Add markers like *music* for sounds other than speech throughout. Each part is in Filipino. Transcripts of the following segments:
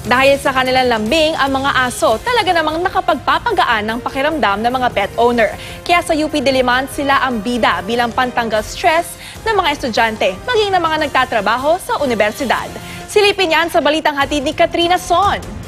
Dahil sa kanilang lambing, ang mga aso talaga namang nakapagpapagaan ng pakiramdam ng mga pet owner. Kaya sa UP Diliman, sila ang bida bilang pantanggal stress ng mga estudyante, maging ng mga nagtatrabaho sa universidad. Silipin yan sa balitang hatid ni Katrina Son.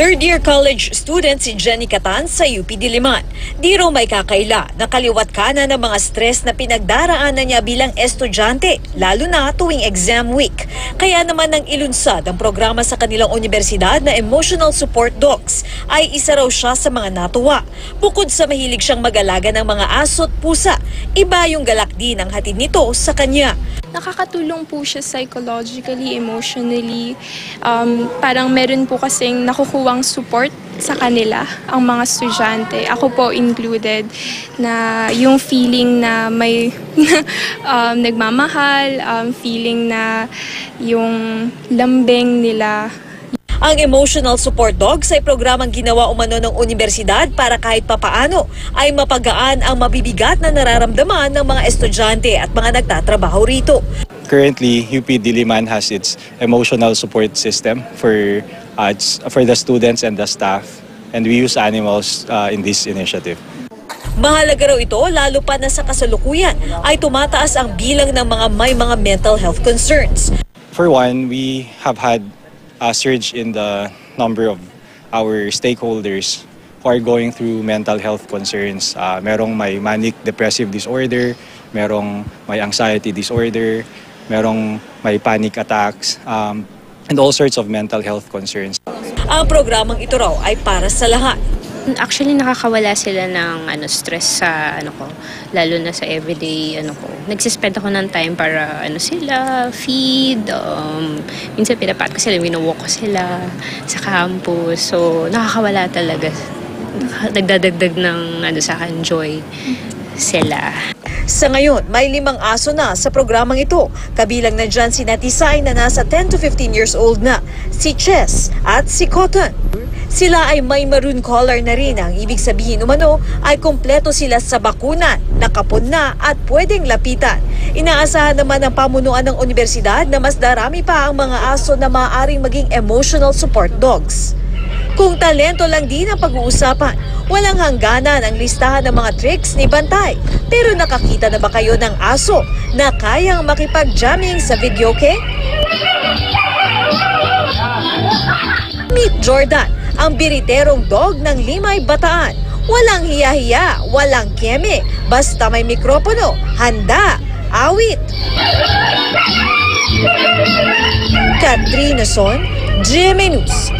Third-year college student si Jenny Catan sa UP Diliman. Di raw may kakaila, nakaliwat ka na ng mga stress na pinagdaraanan niya bilang estudyante, lalo na tuwing exam week. Kaya naman nang ilunsad ang programa sa kanilang universidad na Emotional Support Dogs, ay isa raw siya sa mga natuwa. Bukod sa mahilig siyang mag-alaga ng mga aso at pusa, iba yung galak din ang hatid nito sa kanya. Nakakatulong po siya psychologically, emotionally. Um, parang meron po kasing nakukuwang support sa kanila, ang mga estudyante. Ako po included, na yung feeling na may *laughs* um, nagmamahal, um, feeling na yung lambing nila Ang Emotional Support Dogs ay programang ginawa umano ng universidad para kahit papaano ay mapagaan ang mabibigat na nararamdaman ng mga estudyante at mga nagtatrabaho rito. Currently, UP Diliman has its emotional support system for uh, it's- for the students and the staff, and we use animals uh, in this initiative. Mahalaga raw ito lalo pa na sa kasalukuyan ay tumataas ang bilang ng mga may mga mental health concerns. For one, we have had a surge in the number of our stakeholders who are going through mental health concerns. Uh, merong may manic depressive disorder, merong may anxiety disorder, merong may panic attacks, um, and all sorts of mental health concerns. Ang programang ito raw ay para sa lahat. Actually, nakakawala sila ng ano, stress sa ano ko, lalo na sa everyday ano ko. Nagsispend ako ng time para ano sila, feed, um, minsan pinapat ko sila, winowalk ko sila sa campus. So, nakakawala talaga. Nagdadagdag ng ano sa akin, joy sila. Sa ngayon, may limang aso na sa programang ito. Kabilang na dyan si Natisay na nasa 10 to 15 years old na, si Chess at si Cotton. Sila ay may maroon collar na rin. Ang ibig sabihin umano ay kompleto sila sa bakunan, nakapon na at pwedeng lapitan. Inaasahan naman ng pamunuan ng universidad na mas darami pa ang mga aso na maaaring maging emotional support dogs. Kung talento lang din ang pag-uusapan, walang hangganan ang listahan ng mga tricks ni Bantay. Pero nakakita na ba kayo ng aso na kayang makipag-jamming sa videoke? Meet Jordan, ang biriterong dog ng Limay Bataan. Walang hiya-hiya, walang keme, basta may mikropono, handa, awit. Katrina Son, GMA News,